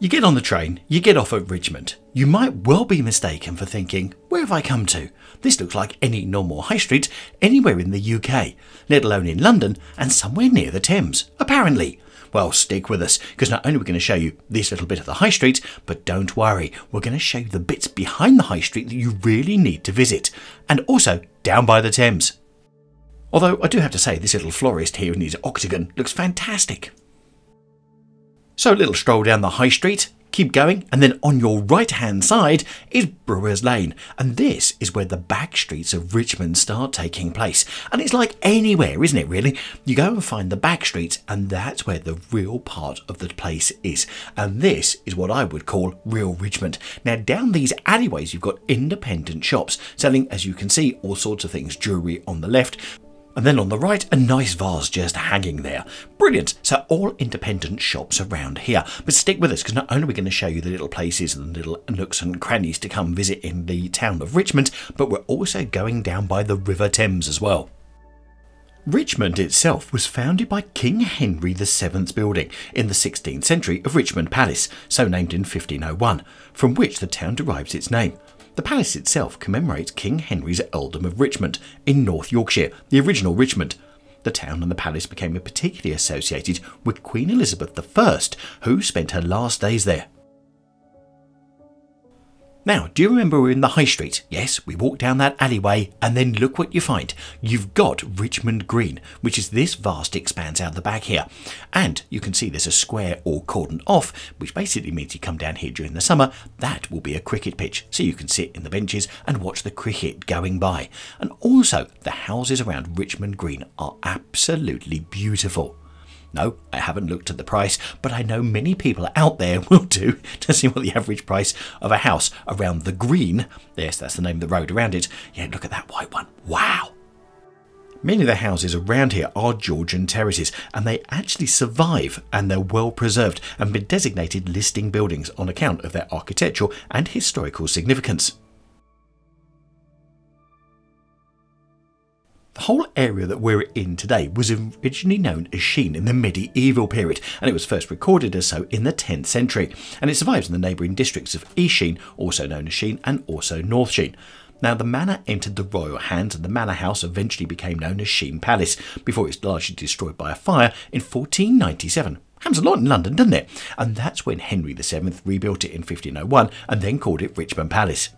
You get on the train, you get off at Richmond. You might well be mistaken for thinking, where have I come to? This looks like any normal high street anywhere in the UK, let alone in London and somewhere near the Thames, apparently. Well, stick with us, because not only are we going to show you this little bit of the high street, but don't worry, we're going to show you the bits behind the high street that you really need to visit, and also down by the Thames. Although I do have to say, this little florist here in his octagon looks fantastic. So a little stroll down the high street, keep going, and then on your right hand side is Brewers Lane. And this is where the back streets of Richmond start taking place. And it's like anywhere, isn't it, really? You go and find the back streets, and that's where the real part of the place is. And this is what I would call real Richmond. Now, down these alleyways, you've got independent shops selling, as you can see, all sorts of things jewellery on the left, and then on the right, a nice vase just hanging there. Brilliant. So all independent shops around here. But stick with us because not only are we going to show you the little places and the little nooks and crannies to come visit in the town of Richmond, but we're also going down by the River Thames as well. Richmond itself was founded by King Henry VII's building in the 16th century of Richmond Palace, so named in 1501, from which the town derives its name. The palace itself commemorates King Henry's earldom of Richmond in North Yorkshire, the original Richmond. The town and the palace became particularly associated with Queen Elizabeth I, who spent her last days there. Now, do you remember we're in the high street? Yes, we walk down that alleyway and then look what you find. You've got Richmond Green, which is this vast expanse out the back here. And you can see there's a square all cordoned off, which basically means you come down here during the summer. That will be a cricket pitch, so you can sit in the benches and watch the cricket going by. And also, the houses around Richmond Green are absolutely beautiful. No, I haven't looked at the price, but I know many people out there will do to see what the average price of a house around the green, yes, that's the name of the road around it. Yeah, look at that white one. Wow. Many of the houses around here are Georgian terraces and they actually survive and they're well preserved and been designated listing buildings on account of their architectural and historical significance. The whole area that we're in today was originally known as Sheen in the medieval period, and it was first recorded as so in the 10th century, and it survives in the neighbouring districts of East Sheen, also known as Sheen, and also North Sheen. Now, the manor entered the royal hands, and the manor house eventually became known as Sheen Palace before it was largely destroyed by a fire in 1497. Happens a lot in London, doesn't it? And that's when Henry VII rebuilt it in 1501 and then called it Richmond Palace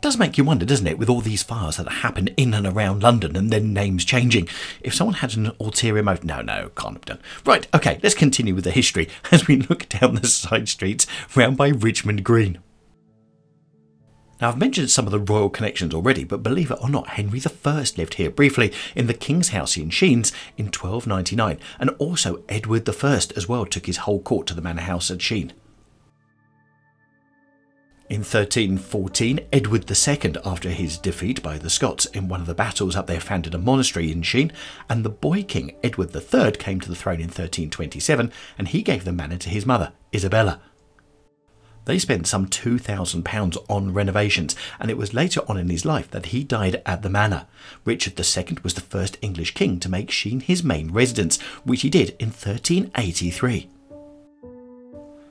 does make you wonder, doesn't it, with all these fires that happen in and around London and then names changing. If someone had an ulterior motive, no, no, can't have done. Right, okay, let's continue with the history as we look down the side streets round by Richmond Green. Now, I've mentioned some of the royal connections already, but believe it or not, Henry I lived here briefly in the King's House in Sheens in 1299, and also Edward I as well took his whole court to the manor house at Sheen. In 1314, Edward II, after his defeat by the Scots in one of the battles up there, founded a monastery in Sheen, and the boy king Edward III came to the throne in 1327 and he gave the manor to his mother, Isabella. They spent some £2,000 on renovations, and it was later on in his life that he died at the manor. Richard II was the first English king to make Sheen his main residence, which he did in 1383.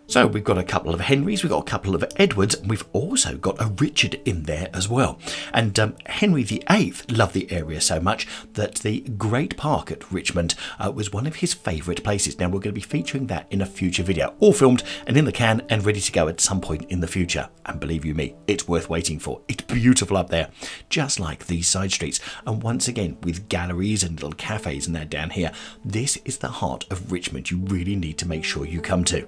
So we've got a couple of Henrys, we've got a couple of Edwards, and we've also got a Richard in there as well. And um, Henry VIII loved the area so much that the Great Park at Richmond uh, was one of his favourite places. Now we're going to be featuring that in a future video, all filmed and in the can and ready to go at some point in the future. And believe you me, it's worth waiting for. It's beautiful up there, just like these side streets. And once again, with galleries and little cafes and that down here, this is the heart of Richmond you really need to make sure you come to.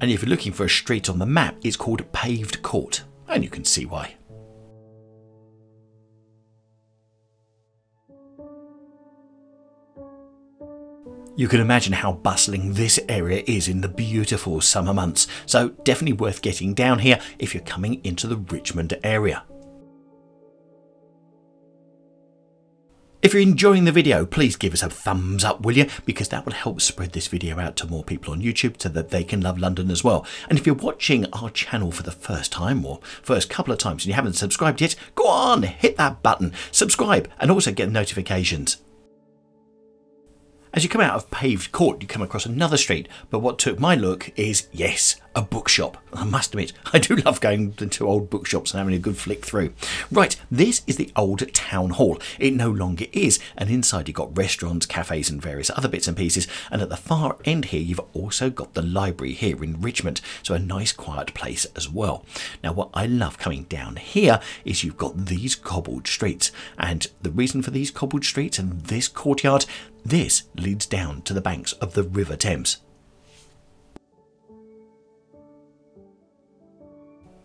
And if you're looking for a street on the map, it's called Paved Court, and you can see why. You can imagine how bustling this area is in the beautiful summer months, so definitely worth getting down here if you're coming into the Richmond area. If you're enjoying the video, please give us a thumbs up, will you? Because that will help spread this video out to more people on YouTube so that they can love London as well. And if you're watching our channel for the first time or first couple of times and you haven't subscribed yet, go on, hit that button, subscribe, and also get notifications. As you come out of paved court, you come across another street, but what took my look is, yes, a bookshop. I must admit, I do love going into old bookshops and having a good flick through. Right, this is the old town hall. It no longer is, and inside you've got restaurants, cafes, and various other bits and pieces. And at the far end here, you've also got the library here in Richmond, so a nice quiet place as well. Now, what I love coming down here is you've got these cobbled streets, and the reason for these cobbled streets and this courtyard, this leads down to the banks of the River Thames.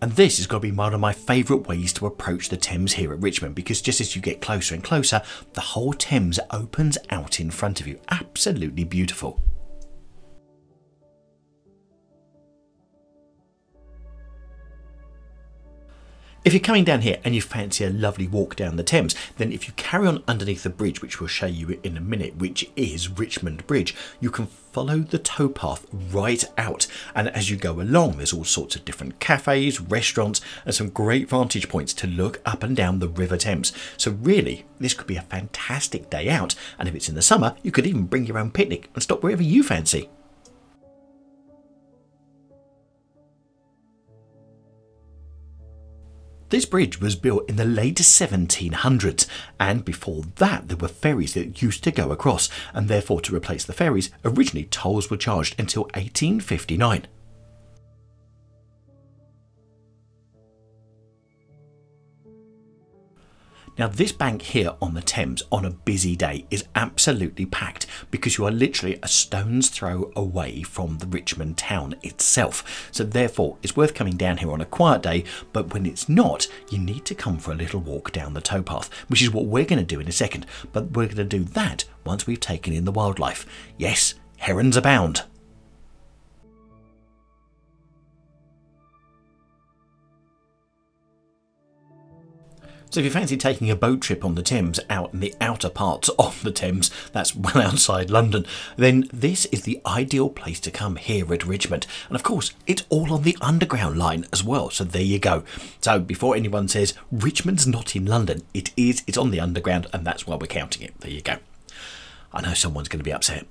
And this is going to be one of my favourite ways to approach the Thames here at Richmond because just as you get closer and closer, the whole Thames opens out in front of you. Absolutely beautiful. If you're coming down here and you fancy a lovely walk down the Thames, then if you carry on underneath the bridge, which we'll show you in a minute, which is Richmond Bridge, you can follow the towpath right out. And as you go along, there's all sorts of different cafes, restaurants, and some great vantage points to look up and down the River Thames. So really, this could be a fantastic day out. And if it's in the summer, you could even bring your own picnic and stop wherever you fancy. This bridge was built in the late 1700s, and before that, there were ferries that used to go across, and therefore, to replace the ferries, originally tolls were charged until 1859. Now, this bank here on the Thames on a busy day is absolutely packed because you are literally a stone's throw away from the Richmond town itself. So, therefore, it's worth coming down here on a quiet day, but when it's not, you need to come for a little walk down the towpath, which is what we're going to do in a second. But we're going to do that once we've taken in the wildlife. Yes, herons abound. So if you fancy taking a boat trip on the Thames out in the outer parts of the Thames, that's well outside London, then this is the ideal place to come here at Richmond. And of course, it's all on the Underground line as well, so there you go. So before anyone says Richmond's not in London, it is, it's on the Underground, and that's why we're counting it. There you go. I know someone's going to be upset.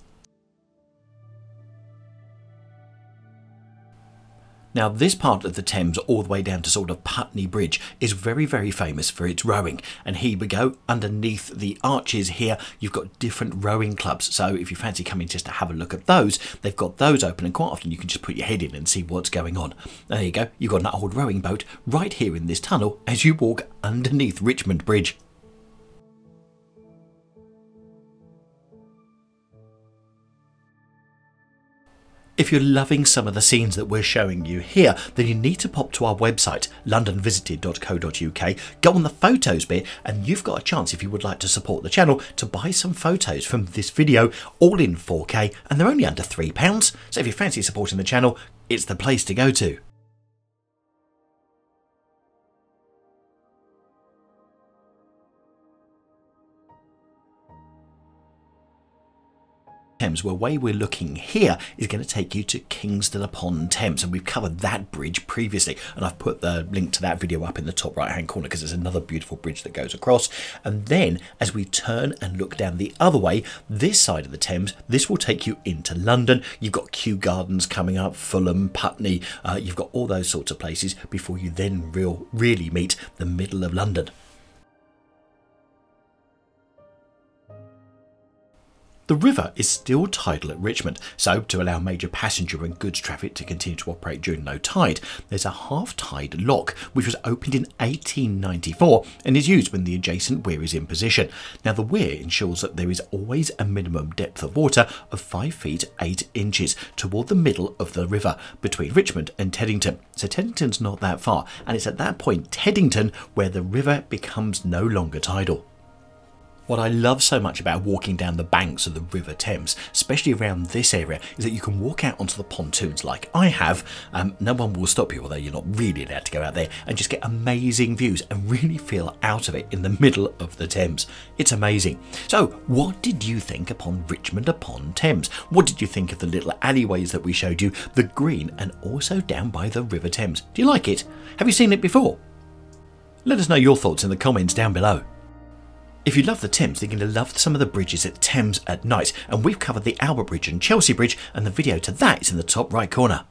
Now, this part of the Thames, all the way down to sort of Putney Bridge, is very, very famous for its rowing. And here we go, underneath the arches here, you've got different rowing clubs. So if you fancy coming just to have a look at those, they've got those open, and quite often you can just put your head in and see what's going on. There you go, you've got an old rowing boat right here in this tunnel as you walk underneath Richmond Bridge. If you're loving some of the scenes that we're showing you here, then you need to pop to our website, londonvisited.co.uk, go on the photos bit, and you've got a chance, if you would like to support the channel, to buy some photos from this video, all in 4K, and they're only under £3. So if you fancy supporting the channel, it's the place to go to. Thames, where way we're looking here is going to take you to Kingston upon Thames, and we've covered that bridge previously, and I've put the link to that video up in the top right hand corner because there's another beautiful bridge that goes across. And then as we turn and look down the other way, this side of the Thames, this will take you into London. You've got Kew Gardens coming up, Fulham, Putney, uh, you've got all those sorts of places before you then real, really meet the middle of London. The river is still tidal at Richmond, so to allow major passenger and goods traffic to continue to operate during low tide, there's a half tide lock which was opened in 1894 and is used when the adjacent weir is in position. Now, the weir ensures that there is always a minimum depth of water of 5 feet 8 inches toward the middle of the river between Richmond and Teddington. So, Teddington's not that far, and it's at that point, Teddington, where the river becomes no longer tidal. What I love so much about walking down the banks of the River Thames, especially around this area, is that you can walk out onto the pontoons like I have. Um, no one will stop you, although you're not really allowed to go out there, and just get amazing views and really feel out of it in the middle of the Thames. It's amazing. So, what did you think upon Richmond upon Thames? What did you think of the little alleyways that we showed you, the green, and also down by the River Thames? Do you like it? Have you seen it before? Let us know your thoughts in the comments down below. If you love the Thames, then you're going to love some of the bridges at Thames at night. And we've covered the Albert Bridge and Chelsea Bridge, and the video to that is in the top right corner.